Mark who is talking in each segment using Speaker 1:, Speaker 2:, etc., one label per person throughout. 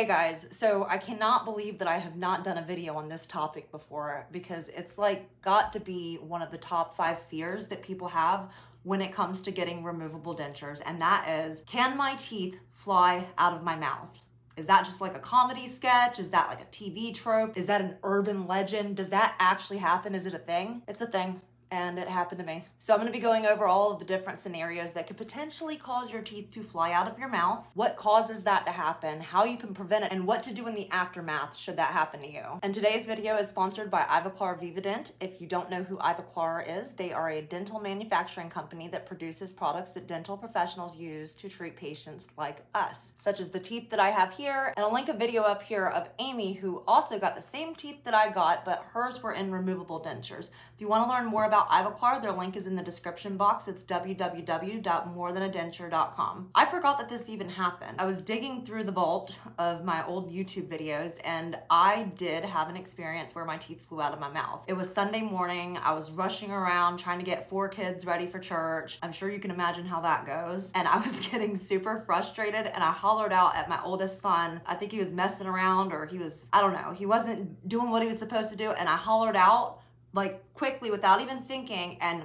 Speaker 1: Hey guys, so I cannot believe that I have not done a video on this topic before because it's like got to be one of the top five fears that people have when it comes to getting removable dentures, and that is can my teeth fly out of my mouth? Is that just like a comedy sketch? Is that like a TV trope? Is that an urban legend? Does that actually happen? Is it a thing? It's a thing and it happened to me. So I'm gonna be going over all of the different scenarios that could potentially cause your teeth to fly out of your mouth, what causes that to happen, how you can prevent it, and what to do in the aftermath should that happen to you. And today's video is sponsored by Ivoclar Vivadent. If you don't know who Ivoclar is, they are a dental manufacturing company that produces products that dental professionals use to treat patients like us, such as the teeth that I have here, and I'll link a video up here of Amy who also got the same teeth that I got, but hers were in removable dentures. If you wanna learn more about about Ivoclar, their link is in the description box. It's www.morethanadenture.com. I forgot that this even happened. I was digging through the vault of my old YouTube videos and I did have an experience where my teeth flew out of my mouth. It was Sunday morning. I was rushing around trying to get four kids ready for church. I'm sure you can imagine how that goes. And I was getting super frustrated and I hollered out at my oldest son. I think he was messing around or he was, I don't know, he wasn't doing what he was supposed to do. And I hollered out like quickly without even thinking and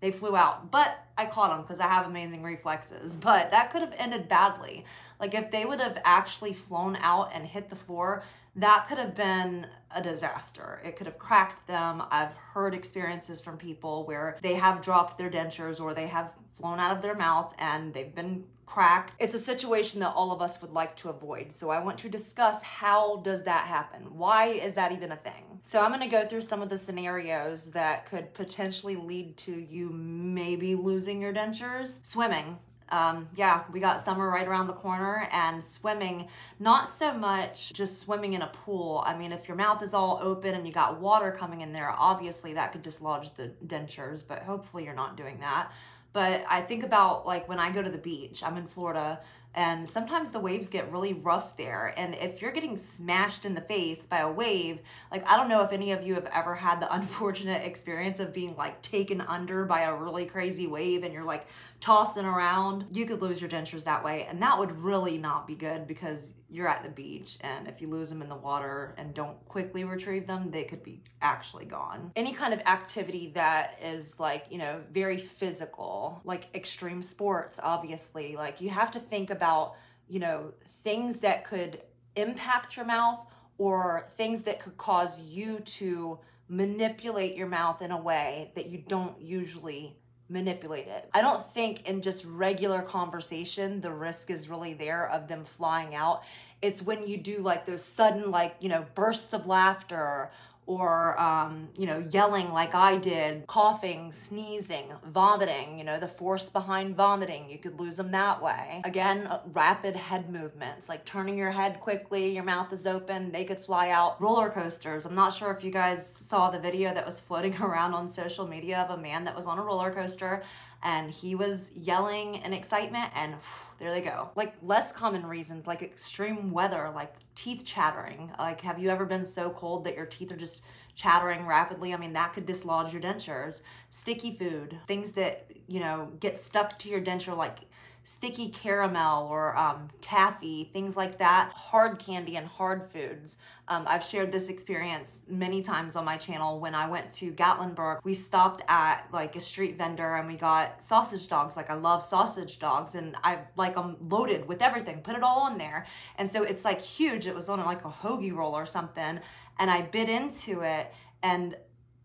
Speaker 1: they flew out. But I caught them because I have amazing reflexes. But that could have ended badly. Like if they would have actually flown out and hit the floor, that could have been a disaster. It could have cracked them. I've heard experiences from people where they have dropped their dentures or they have flown out of their mouth and they've been cracked. It's a situation that all of us would like to avoid. So I want to discuss how does that happen? Why is that even a thing? So I'm gonna go through some of the scenarios that could potentially lead to you maybe losing your dentures. Swimming. Um, yeah, we got summer right around the corner and swimming, not so much just swimming in a pool. I mean, if your mouth is all open and you got water coming in there, obviously that could dislodge the dentures, but hopefully you're not doing that. But I think about like when I go to the beach, I'm in Florida, and sometimes the waves get really rough there. And if you're getting smashed in the face by a wave, like I don't know if any of you have ever had the unfortunate experience of being like taken under by a really crazy wave and you're like tossing around. You could lose your dentures that way. And that would really not be good because you're at the beach. And if you lose them in the water and don't quickly retrieve them, they could be actually gone. Any kind of activity that is like, you know, very physical, like extreme sports, obviously, like you have to think about you know, things that could impact your mouth or things that could cause you to manipulate your mouth in a way that you don't usually manipulate it. I don't think in just regular conversation the risk is really there of them flying out. It's when you do like those sudden like, you know, bursts of laughter or um, you know yelling like i did coughing sneezing vomiting you know the force behind vomiting you could lose them that way. Again rapid head movements like turning your head quickly your mouth is open they could fly out. Roller coasters i'm not sure if you guys saw the video that was floating around on social media of a man that was on a roller coaster and he was yelling in excitement and there they go. Like less common reasons like extreme weather, like teeth chattering. Like have you ever been so cold that your teeth are just chattering rapidly? I mean, that could dislodge your dentures. Sticky food, things that, you know, get stuck to your denture like sticky caramel or um, taffy, things like that. Hard candy and hard foods. Um, I've shared this experience many times on my channel. When I went to Gatlinburg, we stopped at like a street vendor and we got sausage dogs. Like I love sausage dogs and I like I'm loaded with everything, put it all on there. And so it's like huge. It was on like a hoagie roll or something. And I bit into it and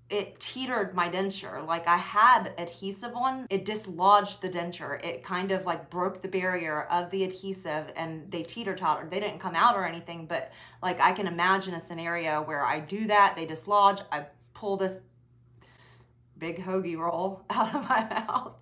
Speaker 1: it teetered my denture. Like I had adhesive on, it dislodged the denture. It kind of like broke the barrier of the adhesive and they teeter tottered. They didn't come out or anything, but like I can imagine a scenario where I do that, they dislodge, I pull this big hoagie roll out of my mouth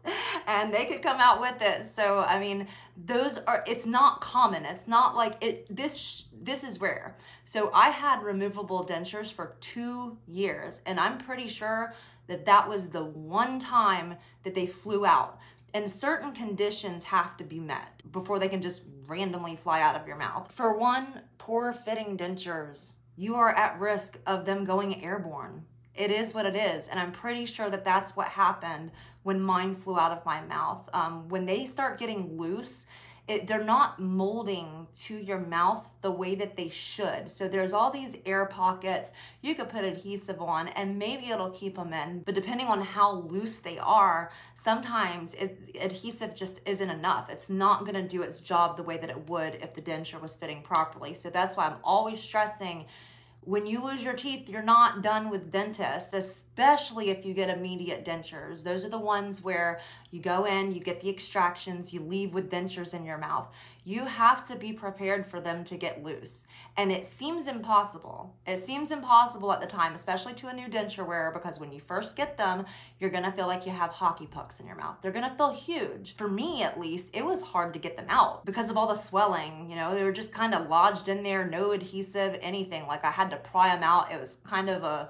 Speaker 1: and they could come out with it. So, I mean, those are, it's not common. It's not like it, this, this is rare. So I had removable dentures for two years and I'm pretty sure that that was the one time that they flew out. And certain conditions have to be met before they can just randomly fly out of your mouth. For one, poor fitting dentures. You are at risk of them going airborne it is what it is. And I'm pretty sure that that's what happened when mine flew out of my mouth. Um, when they start getting loose, it, they're not molding to your mouth the way that they should. So there's all these air pockets. You could put adhesive on and maybe it'll keep them in, but depending on how loose they are, sometimes it, adhesive just isn't enough. It's not gonna do its job the way that it would if the denture was fitting properly. So that's why I'm always stressing when you lose your teeth, you're not done with dentists, especially if you get immediate dentures. Those are the ones where you go in, you get the extractions, you leave with dentures in your mouth. You have to be prepared for them to get loose. And it seems impossible. It seems impossible at the time, especially to a new denture wearer, because when you first get them, you're gonna feel like you have hockey pucks in your mouth. They're gonna feel huge. For me, at least, it was hard to get them out because of all the swelling. You know, they were just kind of lodged in there, no adhesive, anything. Like I had to pry them out. It was kind of a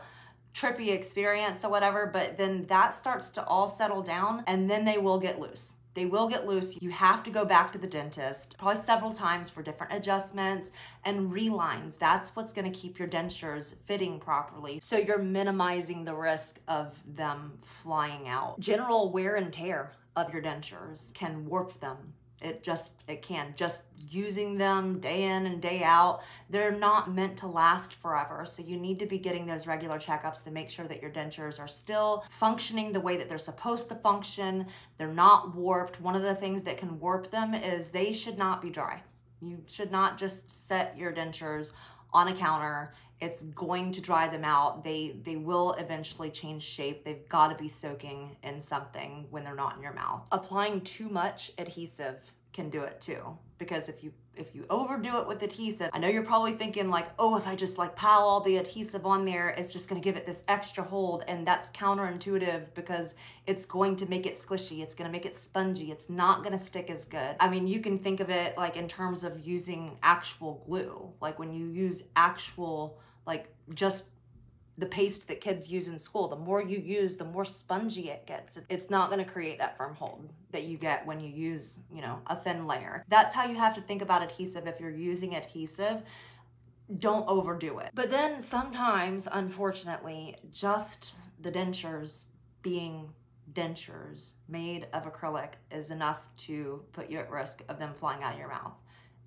Speaker 1: trippy experience or whatever, but then that starts to all settle down and then they will get loose. They will get loose. You have to go back to the dentist probably several times for different adjustments and relines. That's what's gonna keep your dentures fitting properly. So you're minimizing the risk of them flying out. General wear and tear of your dentures can warp them it just it can just using them day in and day out. They're not meant to last forever so you need to be getting those regular checkups to make sure that your dentures are still functioning the way that they're supposed to function. They're not warped. One of the things that can warp them is they should not be dry. You should not just set your dentures on a counter it's going to dry them out. They they will eventually change shape. They've got to be soaking in something when they're not in your mouth. Applying too much adhesive can do it too. Because if you if you overdo it with adhesive i know you're probably thinking like oh if i just like pile all the adhesive on there it's just to give it this extra hold and that's counterintuitive because it's going to make it squishy it's to make it spongy it's not to stick as good. I mean you can think of it like in terms of using actual glue. Like when you use actual like just the paste that kids use in school. The more you use, the more spongy it gets. It's not going to create that firm hold that you get when you use, you know, a thin layer. That's how you have to think about adhesive. If you're using adhesive, don't overdo it. But then sometimes, unfortunately, just the dentures being dentures made of acrylic is enough to put you at risk of them flying out of your mouth.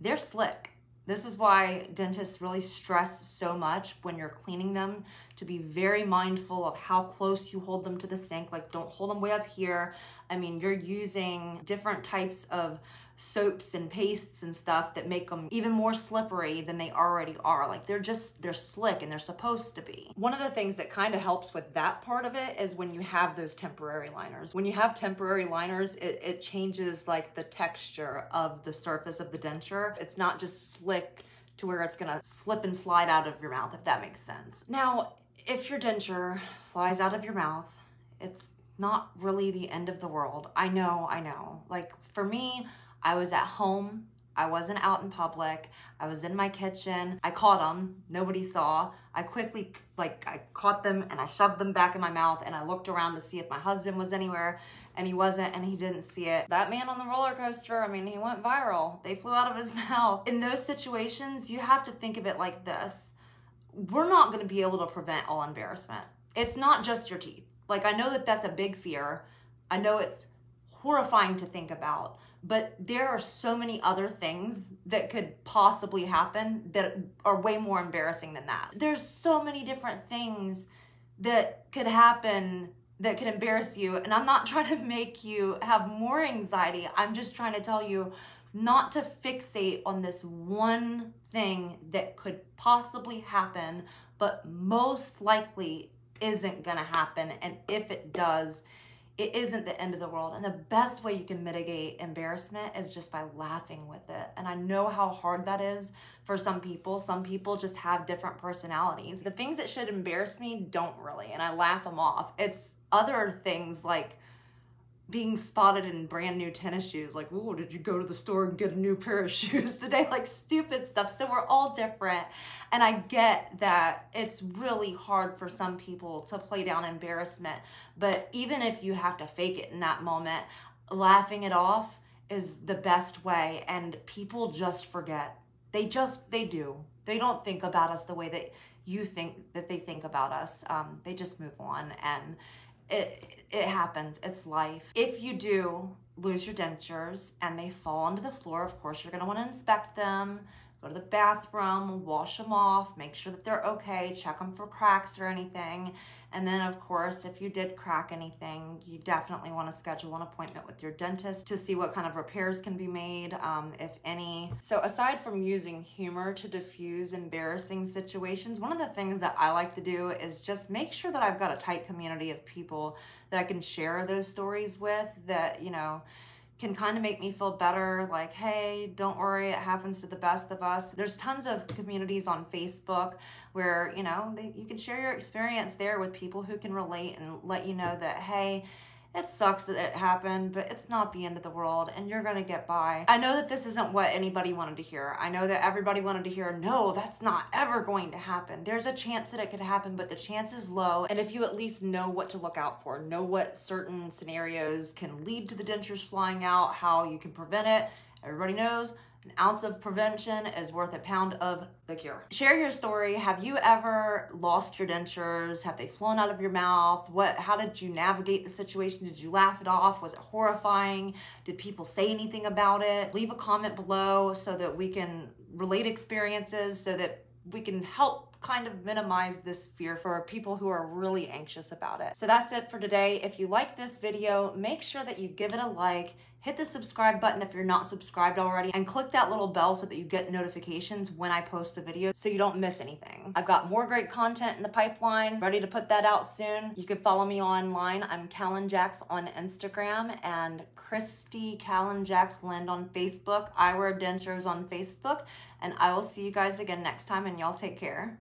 Speaker 1: They're slick. This is why dentists really stress so much when you're cleaning them to be very mindful of how close you hold them to the sink. Like don't hold them way up here. I mean, you're using different types of soaps and pastes and stuff that make them even more slippery than they already are. Like they're just, they're slick and they're supposed to be. One of the things that kind of helps with that part of it is when you have those temporary liners. When you have temporary liners, it, it changes like the texture of the surface of the denture. It's not just slick to where it's gonna slip and slide out of your mouth, if that makes sense. Now, if your denture flies out of your mouth, it's not really the end of the world. I know, I know. Like for me, I was at home. I wasn't out in public. I was in my kitchen. I caught them. Nobody saw. I quickly, like, I caught them and I shoved them back in my mouth and I looked around to see if my husband was anywhere and he wasn't and he didn't see it. That man on the roller coaster, I mean, he went viral. They flew out of his mouth. In those situations, you have to think of it like this. We're not going to be able to prevent all embarrassment. It's not just your teeth. Like, I know that that's a big fear. I know it's horrifying to think about but there are so many other things that could possibly happen that are way more embarrassing than that. There's so many different things that could happen that could embarrass you. And I'm not trying to make you have more anxiety. I'm just trying to tell you not to fixate on this one thing that could possibly happen, but most likely isn't gonna happen. And if it does, it isn't the end of the world. And the best way you can mitigate embarrassment is just by laughing with it. And I know how hard that is for some people. Some people just have different personalities. The things that should embarrass me don't really, and I laugh them off. It's other things like being spotted in brand new tennis shoes. Like, oh, did you go to the store and get a new pair of shoes today? Like stupid stuff. So we're all different. And I get that it's really hard for some people to play down embarrassment. But even if you have to fake it in that moment, laughing it off is the best way. And people just forget. They just, they do. They don't think about us the way that you think that they think about us. Um, they just move on. And it, it happens. It's life. If you do lose your dentures and they fall onto the floor, of course, you're gonna wanna inspect them, go to the bathroom, wash them off, make sure that they're okay, check them for cracks or anything. And then of course, if you did crack anything, you definitely wanna schedule an appointment with your dentist to see what kind of repairs can be made, um, if any. So aside from using humor to diffuse embarrassing situations, one of the things that I like to do is just make sure that I've got a tight community of people that I can share those stories with that, you know, can kind of make me feel better like hey don't worry it happens to the best of us. There's tons of communities on facebook where you know they, you can share your experience there with people who can relate and let you know that hey it sucks that it happened, but it's not the end of the world and you're gonna get by. I know that this isn't what anybody wanted to hear. I know that everybody wanted to hear, no, that's not ever going to happen. There's a chance that it could happen, but the chance is low. And if you at least know what to look out for, know what certain scenarios can lead to the dentures flying out, how you can prevent it, everybody knows an ounce of prevention is worth a pound of the cure. Share your story. Have you ever lost your dentures? Have they flown out of your mouth? What how did you navigate the situation? Did you laugh it off? Was it horrifying? Did people say anything about it? Leave a comment below so that we can relate experiences so that we can help kind of minimize this fear for people who are really anxious about it. So that's it for today. If you like this video, make sure that you give it a like, hit the subscribe button if you're not subscribed already, and click that little bell so that you get notifications when I post a video so you don't miss anything. I've got more great content in the pipeline, ready to put that out soon. You can follow me online. I'm Kalinjax on Instagram and Christy Kalinjax Lind on Facebook. I wear dentures on Facebook, and I will see you guys again next time, and y'all take care.